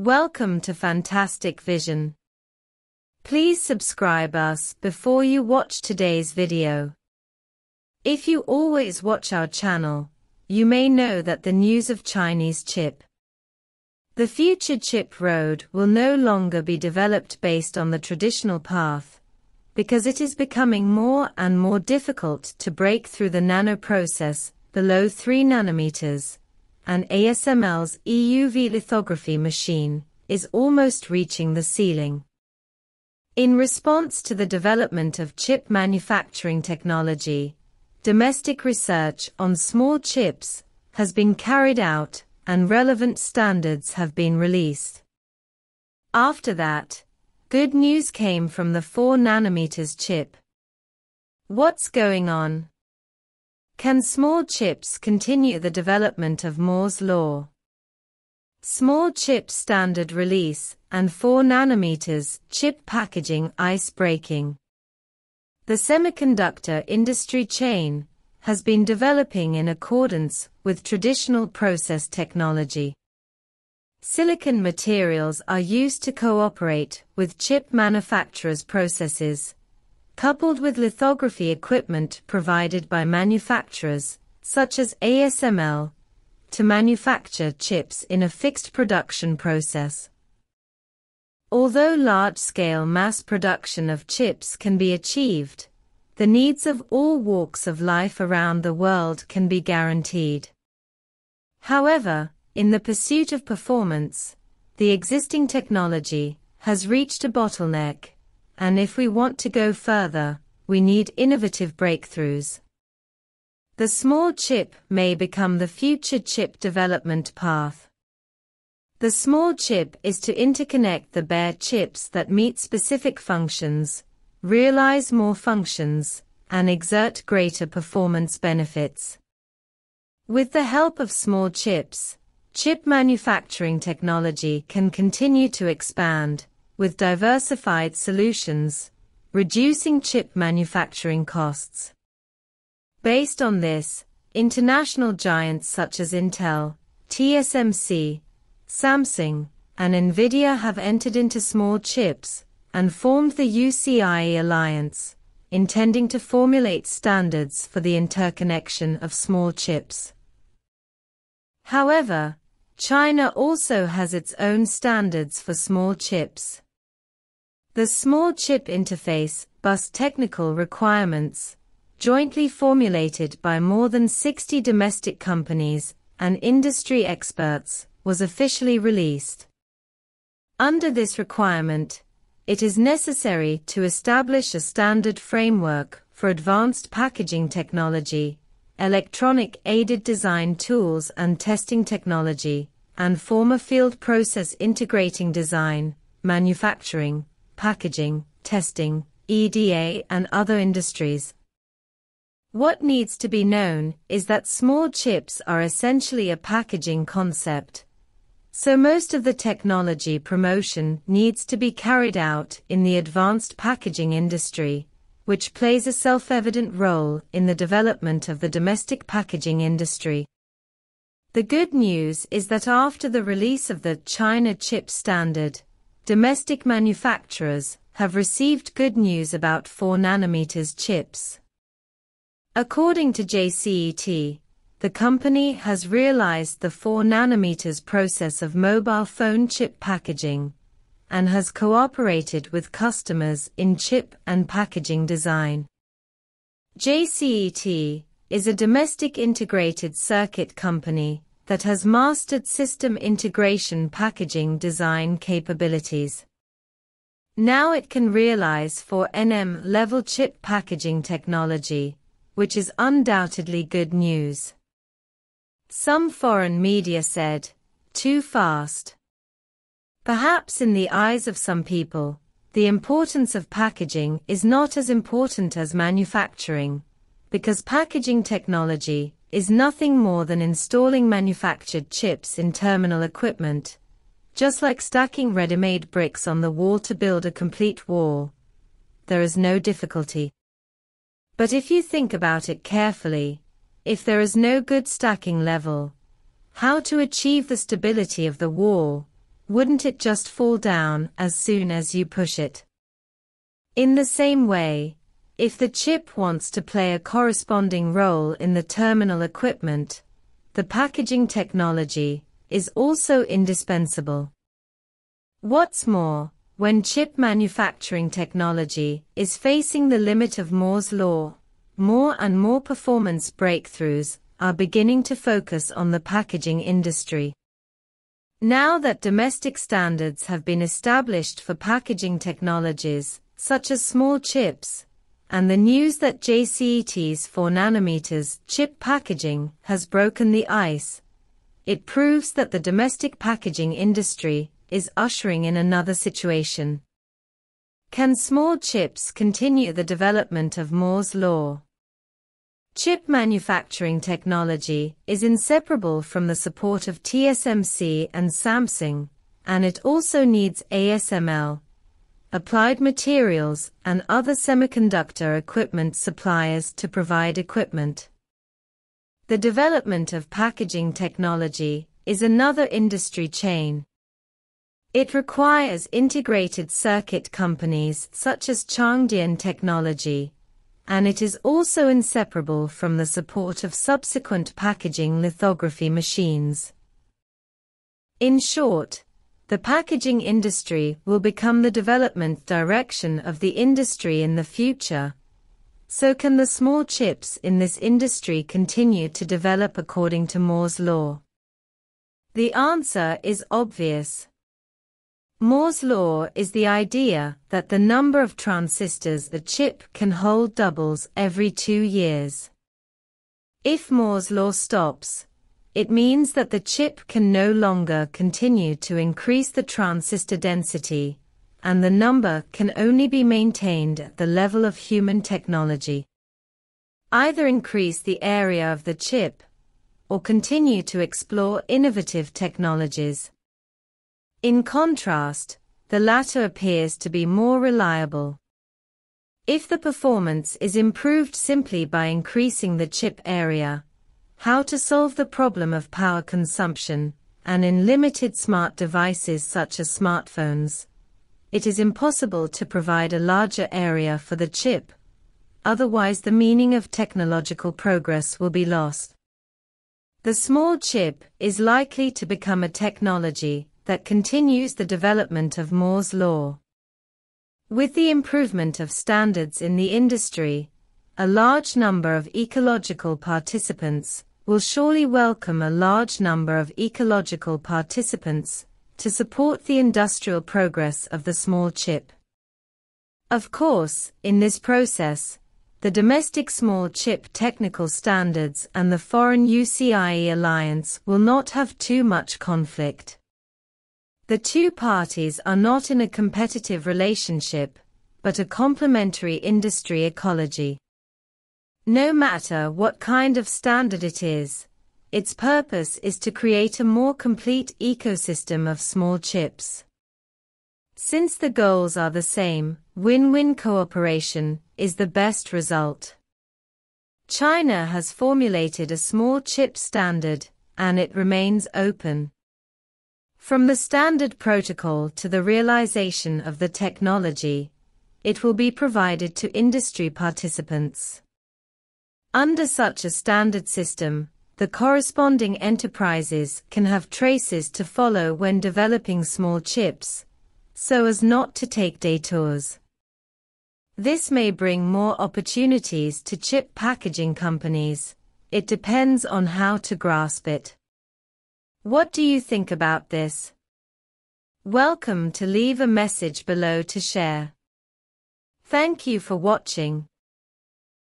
Welcome to Fantastic Vision. Please subscribe us before you watch today's video. If you always watch our channel, you may know that the news of Chinese chip. The future chip road will no longer be developed based on the traditional path, because it is becoming more and more difficult to break through the nano process below 3 nanometers, and ASML's EUV lithography machine is almost reaching the ceiling. In response to the development of chip manufacturing technology, domestic research on small chips has been carried out and relevant standards have been released. After that, good news came from the 4 nanometers chip. What's going on? Can small chips continue the development of Moore's law? Small chip standard release and 4 nanometers chip packaging ice breaking. The semiconductor industry chain has been developing in accordance with traditional process technology. Silicon materials are used to cooperate with chip manufacturers' processes coupled with lithography equipment provided by manufacturers, such as ASML, to manufacture chips in a fixed production process. Although large-scale mass production of chips can be achieved, the needs of all walks of life around the world can be guaranteed. However, in the pursuit of performance, the existing technology has reached a bottleneck and if we want to go further, we need innovative breakthroughs. The small chip may become the future chip development path. The small chip is to interconnect the bare chips that meet specific functions, realize more functions, and exert greater performance benefits. With the help of small chips, chip manufacturing technology can continue to expand, with diversified solutions, reducing chip manufacturing costs. Based on this, international giants such as Intel, TSMC, Samsung, and Nvidia have entered into small chips and formed the UCIe Alliance, intending to formulate standards for the interconnection of small chips. However, China also has its own standards for small chips. The Small Chip Interface Bus Technical Requirements, jointly formulated by more than 60 domestic companies and industry experts, was officially released. Under this requirement, it is necessary to establish a standard framework for advanced packaging technology, electronic aided design tools and testing technology, and form a field process integrating design, manufacturing, packaging, testing, EDA and other industries. What needs to be known is that small chips are essentially a packaging concept. So most of the technology promotion needs to be carried out in the advanced packaging industry, which plays a self-evident role in the development of the domestic packaging industry. The good news is that after the release of the China chip standard, domestic manufacturers have received good news about 4 nanometers chips. According to JCET, the company has realized the 4 nanometers process of mobile phone chip packaging and has cooperated with customers in chip and packaging design. JCET is a domestic integrated circuit company that has mastered system integration packaging design capabilities. Now it can realize 4 nm level chip packaging technology, which is undoubtedly good news. Some foreign media said, too fast. Perhaps in the eyes of some people, the importance of packaging is not as important as manufacturing, because packaging technology is nothing more than installing manufactured chips in terminal equipment, just like stacking ready-made bricks on the wall to build a complete wall. There is no difficulty. But if you think about it carefully, if there is no good stacking level, how to achieve the stability of the wall, wouldn't it just fall down as soon as you push it? In the same way, if the chip wants to play a corresponding role in the terminal equipment, the packaging technology is also indispensable. What's more, when chip manufacturing technology is facing the limit of Moore's law, more and more performance breakthroughs are beginning to focus on the packaging industry. Now that domestic standards have been established for packaging technologies, such as small chips, and the news that JCET's 4 nanometers chip packaging has broken the ice, it proves that the domestic packaging industry is ushering in another situation. Can small chips continue the development of Moore's law? Chip manufacturing technology is inseparable from the support of TSMC and Samsung, and it also needs ASML, Applied Materials, and other semiconductor equipment suppliers to provide equipment. The development of packaging technology is another industry chain. It requires integrated circuit companies such as Changdian Technology, and it is also inseparable from the support of subsequent packaging lithography machines. In short, the packaging industry will become the development direction of the industry in the future. So can the small chips in this industry continue to develop according to Moore's law? The answer is obvious. Moore's law is the idea that the number of transistors a chip can hold doubles every two years. If Moore's law stops, it means that the chip can no longer continue to increase the transistor density, and the number can only be maintained at the level of human technology. Either increase the area of the chip, or continue to explore innovative technologies. In contrast, the latter appears to be more reliable. If the performance is improved simply by increasing the chip area, how to solve the problem of power consumption, and in limited smart devices such as smartphones, it is impossible to provide a larger area for the chip, otherwise the meaning of technological progress will be lost. The small chip is likely to become a technology that continues the development of Moore's law. With the improvement of standards in the industry, a large number of ecological participants will surely welcome a large number of ecological participants to support the industrial progress of the small chip. Of course, in this process, the domestic small chip technical standards and the foreign UCIe alliance will not have too much conflict. The two parties are not in a competitive relationship, but a complementary industry ecology. No matter what kind of standard it is, its purpose is to create a more complete ecosystem of small chips. Since the goals are the same, win-win cooperation is the best result. China has formulated a small chip standard, and it remains open. From the standard protocol to the realization of the technology, it will be provided to industry participants. Under such a standard system, the corresponding enterprises can have traces to follow when developing small chips, so as not to take detours. This may bring more opportunities to chip packaging companies. It depends on how to grasp it. What do you think about this? Welcome to leave a message below to share. Thank you for watching.